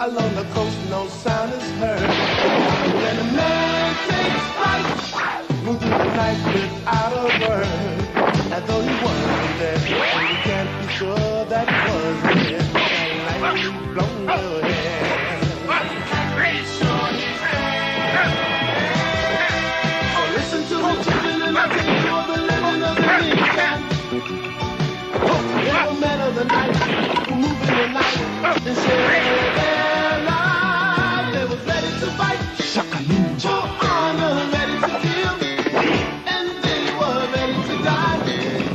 Along the coast, no sound is heard. Then a man takes flight, through the night without a word. And though he wasn't there, we can't be sure that he was there. Listen to the and the of the. Never met of the night, moving the night and sharing to fight. Shaka Ninja. For honor, ready to kill. And they were ready to die.